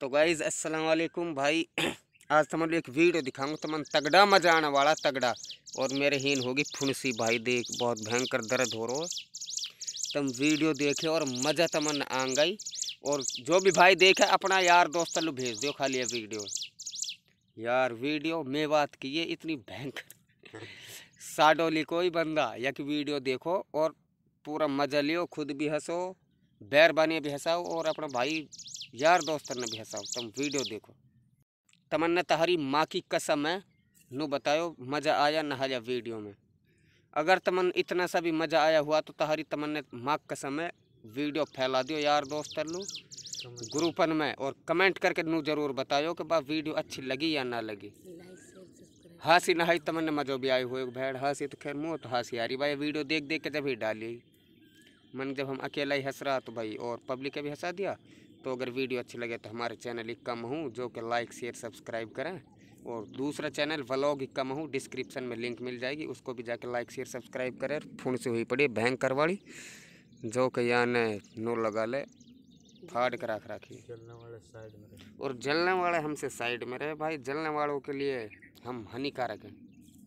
तो गाइज़ अस्सलाम वालेकुम भाई। आज तुम एक वीडियो दिखाऊँगा तुम तगड़ा मज़ा आने वाला तगड़ा। और मेरे हीन होगी फुनसी भाई, देख, बहुत भयंकर दर्द हो है। तुम वीडियो देखे और मज़ा तमन आ गई और जो भी भाई देखे, अपना यार दोस्त लो भेज दो खाली ये वीडियो। यार, वीडियो मैं बात की है, इतनी भयंकर। साडोली कोई बंदा, या कि वीडियो देखो और पूरा मज़ा लियो, खुद भी हंसो। बैर बानी भी हंसाओ और अपना भाई यार दोस्त ने भी हंसाओ। तुम वीडियो देखो। तमन्ना तहरी माँ की कसम है। नु बतायो मज़ा आया न आया वीडियो में? अगर तमन इतना सा भी मज़ा आया हुआ तो तहरी तमन्ना माँ की कसम है। वीडियो फैला दियो यार दोस्त लो ग्रुपन में और कमेंट करके नू ज़रूर बतायो कि बा वीडियो अच्छी लगी या ना लगी। हँसी नहाई तमन्ना मजो भी आई हुए भेड़। हँसी तो खैर मुँह तो हँसी आ रही भाई वीडियो देख देख के जब ही डाली। मन जब हम अकेला ही हंस रहा तो भाई और पब्लिक का भी हंसा दिया तो अगर वीडियो अच्छी लगे तो हमारे चैनल कम हूँ जो कि लाइक शेयर सब्सक्राइब करें और दूसरा चैनल व्लॉग कम हूँ डिस्क्रिप्शन में लिंक मिल जाएगी उसको भी जाके लाइक शेयर सब्सक्राइब करें फ़ोन से हुई पड़ी भयंकर करवाड़ी जो कि यहाँ ने नो लगा ले फाड़ कर रख रखी जलने वाले साइड और जलने वाले हमसे साइड में रहे भाई जलने वालों के लिए हम हानिकारक हैं।